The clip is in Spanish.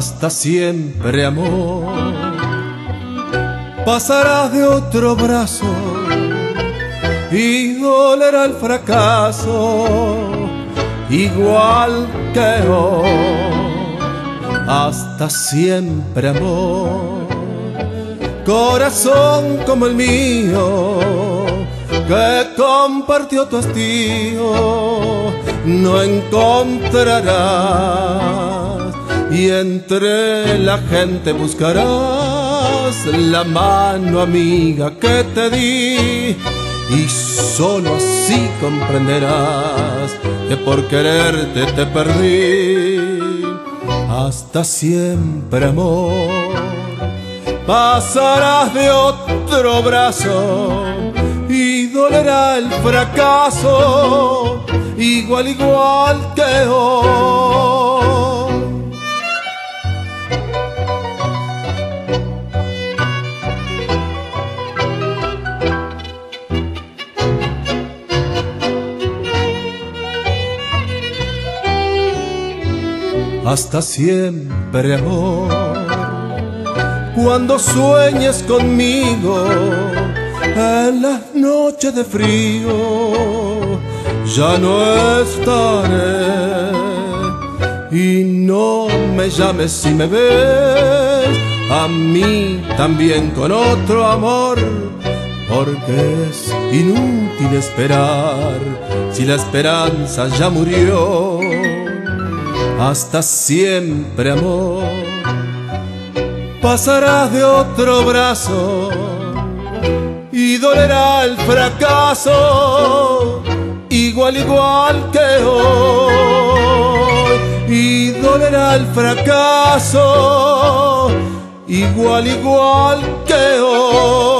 hasta siempre amor. Pasarás de otro brazo y dolerá el fracaso igual que hoy. Hasta siempre amor, corazón como el mío que compartió tu hastío, no encontrarás y entre la gente buscarás la mano amiga que te di y solo así comprenderás que por quererte te perdí. Hasta siempre amor, pasarás de otro brazo y dolerá el fracaso igual igual que hoy. Hasta siempre amor. Cuando sueñes conmigo en las noches de frío, ya no estaré. Y no me llames si me ves a mí también con otro amor, porque es inútil esperar si la esperanza ya murió hasta siempre amor. Pasarás de otro brazo y dolerá el fracaso igual igual que hoy. Y dolerá el fracaso igual igual que hoy.